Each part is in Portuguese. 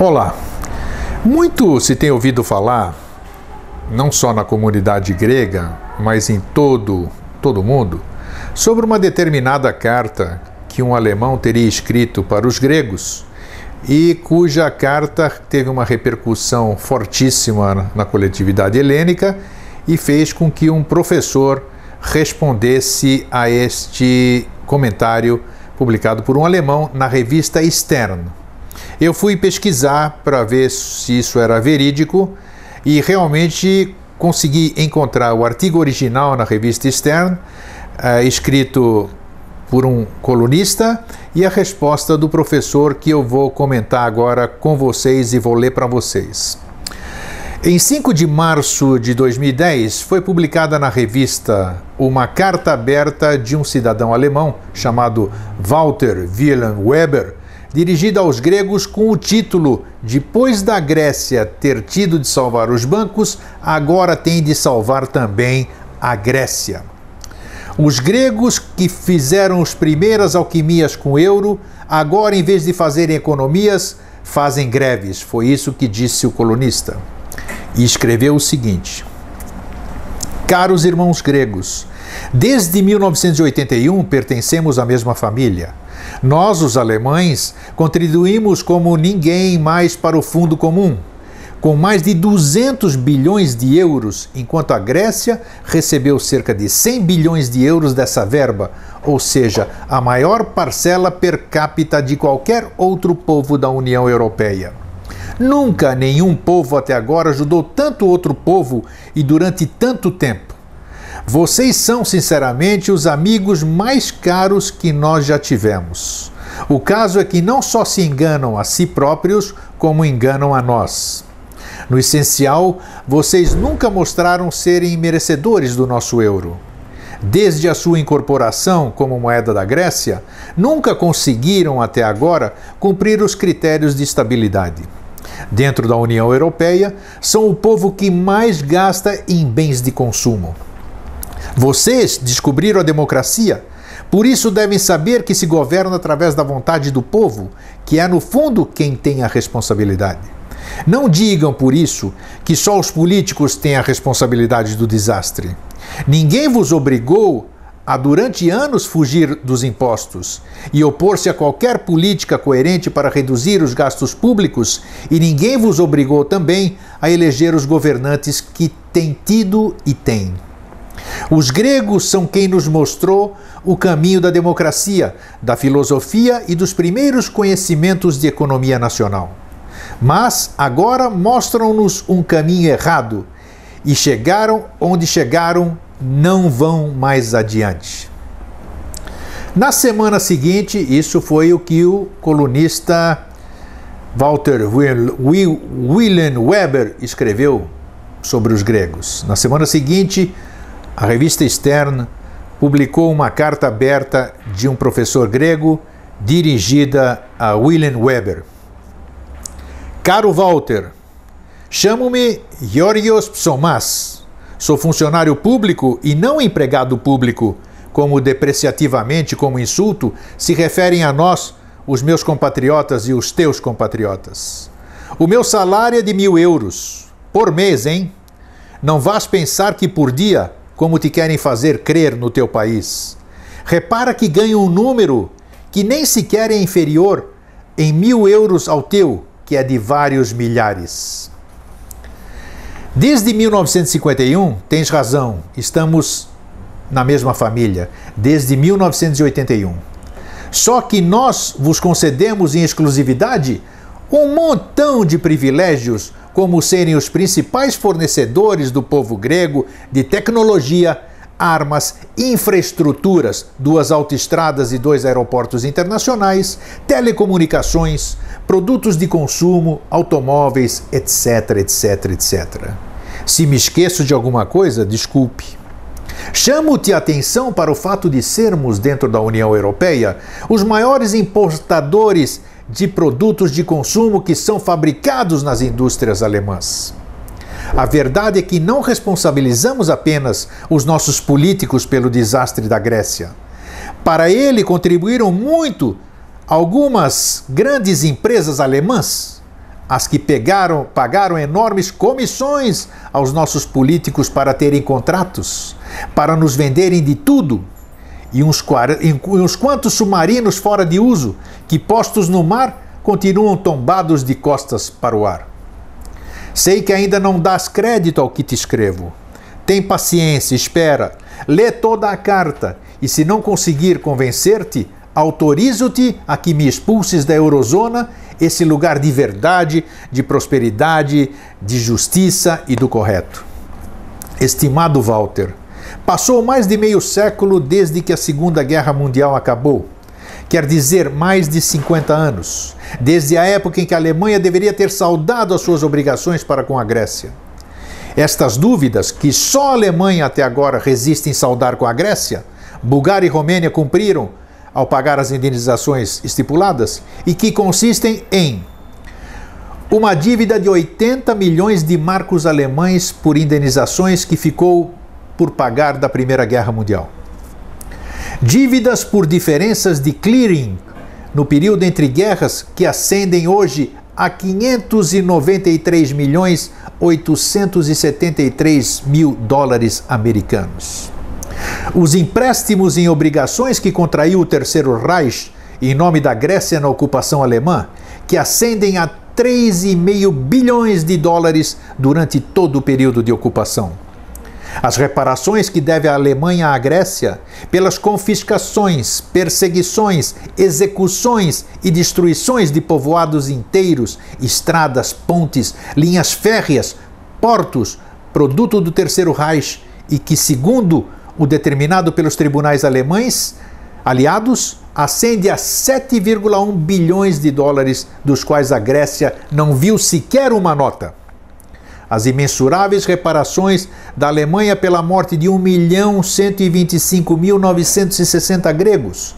Olá! Muito se tem ouvido falar, não só na comunidade grega, mas em todo todo mundo, sobre uma determinada carta que um alemão teria escrito para os gregos e cuja carta teve uma repercussão fortíssima na coletividade helênica e fez com que um professor respondesse a este comentário publicado por um alemão na revista Stern. Eu fui pesquisar para ver se isso era verídico e realmente consegui encontrar o artigo original na revista Stern, uh, escrito por um colunista, e a resposta do professor que eu vou comentar agora com vocês e vou ler para vocês. Em 5 de março de 2010, foi publicada na revista uma carta aberta de um cidadão alemão chamado Walter Wilhelm Weber, dirigida aos gregos com o título Depois da Grécia ter tido de salvar os bancos, agora tem de salvar também a Grécia. Os gregos que fizeram as primeiras alquimias com euro, agora em vez de fazerem economias, fazem greves. Foi isso que disse o colunista. E escreveu o seguinte: Caros irmãos gregos, desde 1981 pertencemos à mesma família. Nós, os alemães, contribuímos como ninguém mais para o fundo comum, com mais de 200 bilhões de euros, enquanto a Grécia recebeu cerca de 100 bilhões de euros dessa verba, ou seja, a maior parcela per capita de qualquer outro povo da União Europeia. Nunca nenhum povo até agora ajudou tanto outro povo e durante tanto tempo. Vocês são, sinceramente, os amigos mais caros que nós já tivemos. O caso é que não só se enganam a si próprios, como enganam a nós. No essencial, vocês nunca mostraram serem merecedores do nosso euro. Desde a sua incorporação como moeda da Grécia, nunca conseguiram até agora cumprir os critérios de estabilidade. Dentro da União Europeia, são o povo que mais gasta em bens de consumo. Vocês descobriram a democracia, por isso devem saber que se governa através da vontade do povo, que é no fundo quem tem a responsabilidade. Não digam por isso que só os políticos têm a responsabilidade do desastre. Ninguém vos obrigou a durante anos fugir dos impostos e opor-se a qualquer política coerente para reduzir os gastos públicos, e ninguém vos obrigou também a eleger os governantes que têm tido e têm. Os gregos são quem nos mostrou o caminho da democracia, da filosofia e dos primeiros conhecimentos de economia nacional. Mas agora mostram-nos um caminho errado e chegaram onde chegaram, não vão mais adiante. Na semana seguinte, isso foi o que o colunista Walter Wilhelm Weber escreveu sobre os gregos. Na semana seguinte, a revista Stern publicou uma carta aberta de um professor grego dirigida a William Weber. Caro Walter, chamo-me Georgios Psomas. Sou funcionário público e não empregado público, como depreciativamente, como insulto, se referem a nós, os meus compatriotas e os teus compatriotas. O meu salário é de mil euros por mês, hein? Não vás pensar que por dia como te querem fazer crer no teu país. Repara que ganham um número que nem sequer é inferior em mil euros ao teu, que é de vários milhares. Desde 1951, tens razão, estamos na mesma família, desde 1981. Só que nós vos concedemos em exclusividade um montão de privilégios como serem os principais fornecedores do povo grego de tecnologia, armas, infraestruturas, duas autoestradas e dois aeroportos internacionais, telecomunicações, produtos de consumo, automóveis, etc, etc, etc. Se me esqueço de alguma coisa, desculpe. Chamo-te a atenção para o fato de sermos, dentro da União Europeia, os maiores importadores de produtos de consumo que são fabricados nas indústrias alemãs. A verdade é que não responsabilizamos apenas os nossos políticos pelo desastre da Grécia. Para ele contribuíram muito algumas grandes empresas alemãs, as que pegaram, pagaram enormes comissões aos nossos políticos para terem contratos, para nos venderem de tudo, e uns, uns quantos submarinos fora de uso, que postos no mar, continuam tombados de costas para o ar. Sei que ainda não dás crédito ao que te escrevo. Tem paciência, espera, lê toda a carta, e se não conseguir convencer-te, autorizo-te a que me expulses da Eurozona esse lugar de verdade, de prosperidade, de justiça e do correto. Estimado Walter, passou mais de meio século desde que a Segunda Guerra Mundial acabou. Quer dizer, mais de 50 anos, desde a época em que a Alemanha deveria ter saudado as suas obrigações para com a Grécia. Estas dúvidas, que só a Alemanha até agora resiste em saudar com a Grécia, Bulgária e Romênia cumpriram ao pagar as indenizações estipuladas e que consistem em uma dívida de 80 milhões de marcos alemães por indenizações que ficou por pagar da Primeira Guerra Mundial. Dívidas por diferenças de clearing no período entre guerras que ascendem hoje a 593 milhões 873 mil dólares americanos. Os empréstimos em obrigações que contraiu o Terceiro Reich em nome da Grécia na ocupação alemã, que ascendem a 3,5 bilhões de dólares durante todo o período de ocupação. As reparações que deve a Alemanha à Grécia pelas confiscações, perseguições, execuções e destruições de povoados inteiros, estradas, pontes, linhas férreas, portos, produto do Terceiro Reich e que, segundo o determinado pelos tribunais alemães aliados ascende a 7,1 bilhões de dólares, dos quais a Grécia não viu sequer uma nota. As imensuráveis reparações da Alemanha pela morte de 1.125.960 gregos,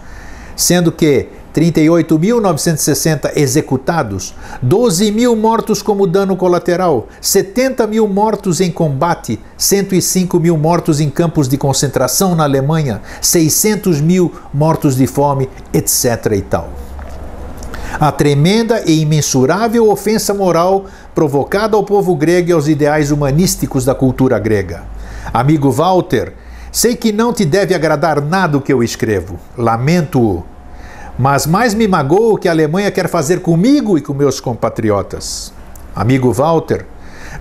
sendo que 38.960 executados, 12 mil mortos como dano colateral, 70 mil mortos em combate, 105 mil mortos em campos de concentração na Alemanha, 600 mil mortos de fome, etc. e tal. A tremenda e imensurável ofensa moral provocada ao povo grego e aos ideais humanísticos da cultura grega. Amigo Walter, sei que não te deve agradar nada o que eu escrevo. Lamento-o mas mais me magoa o que a Alemanha quer fazer comigo e com meus compatriotas. Amigo Walter,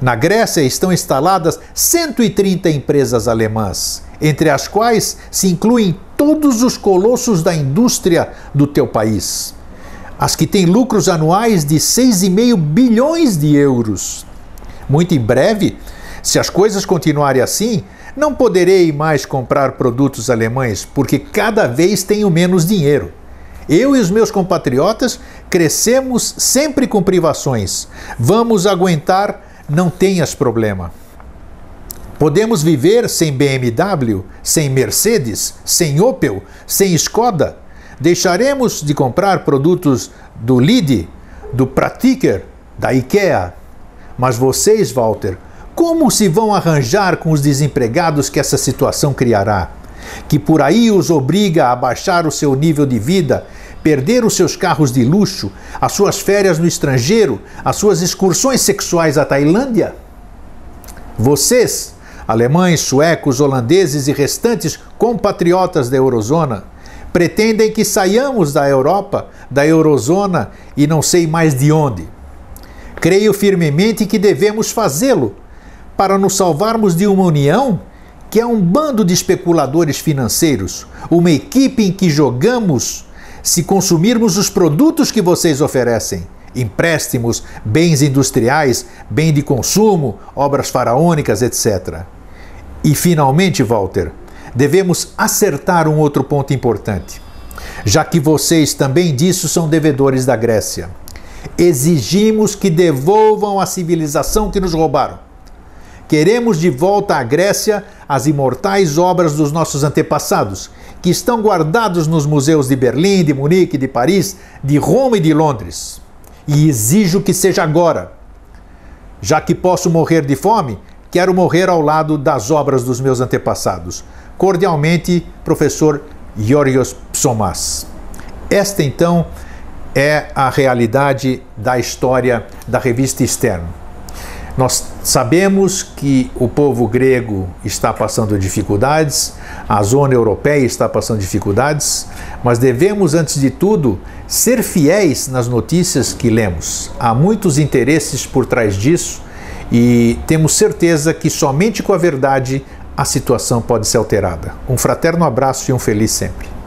na Grécia estão instaladas 130 empresas alemãs, entre as quais se incluem todos os colossos da indústria do teu país. As que têm lucros anuais de 6,5 bilhões de euros. Muito em breve, se as coisas continuarem assim, não poderei mais comprar produtos alemães, porque cada vez tenho menos dinheiro. Eu e os meus compatriotas crescemos sempre com privações. Vamos aguentar, não tenhas problema. Podemos viver sem BMW, sem Mercedes, sem Opel, sem Skoda. Deixaremos de comprar produtos do Lide, do Pratiker, da IKEA. Mas vocês, Walter, como se vão arranjar com os desempregados que essa situação criará? Que por aí os obriga a baixar o seu nível de vida perder os seus carros de luxo, as suas férias no estrangeiro, as suas excursões sexuais à Tailândia? Vocês, alemães, suecos, holandeses e restantes compatriotas da Eurozona, pretendem que saiamos da Europa, da Eurozona e não sei mais de onde. Creio firmemente que devemos fazê-lo para nos salvarmos de uma união que é um bando de especuladores financeiros, uma equipe em que jogamos se consumirmos os produtos que vocês oferecem empréstimos, bens industriais, bem de consumo, obras faraônicas, etc. E finalmente, Walter, devemos acertar um outro ponto importante, já que vocês também disso são devedores da Grécia. Exigimos que devolvam a civilização que nos roubaram. Queremos de volta à Grécia as imortais obras dos nossos antepassados que estão guardados nos museus de Berlim, de Munique, de Paris, de Roma e de Londres. E exijo que seja agora. Já que posso morrer de fome, quero morrer ao lado das obras dos meus antepassados. Cordialmente, professor Yorios Psomas. Esta então é a realidade da história da revista externa. Nós sabemos que o povo grego está passando dificuldades, a zona europeia está passando dificuldades, mas devemos, antes de tudo, ser fiéis nas notícias que lemos. Há muitos interesses por trás disso e temos certeza que somente com a verdade a situação pode ser alterada. Um fraterno abraço e um feliz sempre.